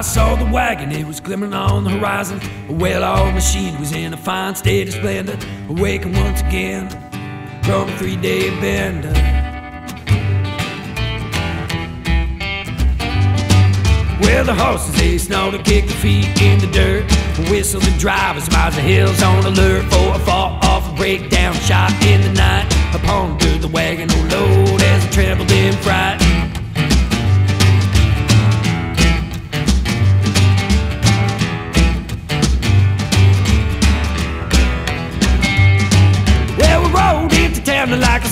I saw the wagon, it was glimmering on the horizon. A well-oiled machine was in a fine state of splendor. Awakened once again from a three-day bender. Well, the horses, they snort and kick their feet in the dirt. Whistle the drivers, miles the hills on alert for a fall off, a breakdown shot in the night. Upon good the wagon, oh load as it trembled in fright.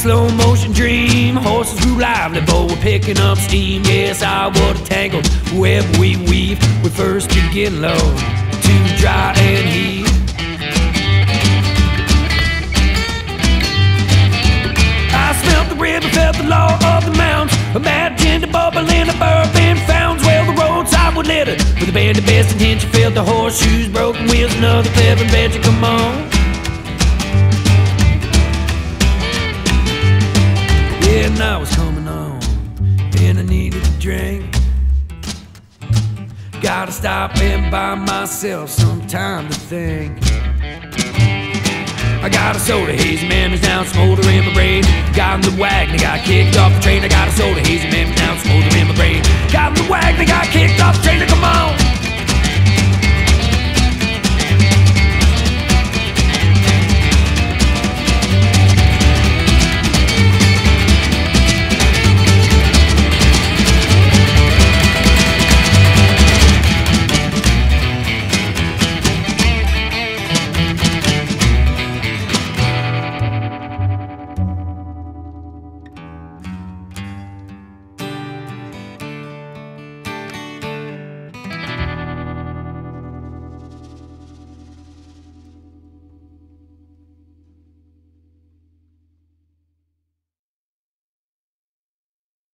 Slow motion dream. Horses grew lively, but we're picking up steam. Yes, I a tangled web we weave. We first begin low to dry and heat. I smelt the river, felt the law of the mountains. Imagined a bubble in a burping fountains. Well, the roadside was littered with a band of best intention. Felt the horseshoes, broken wheels, another clever invention. Come on. I was coming on, and I needed a drink. Gotta stop and buy myself some time to think. I got a soda hazy memories now smoldering in my brain. Got in the wagon, I got kicked off the train. I got a soda hazy memories now smoldering in my brain.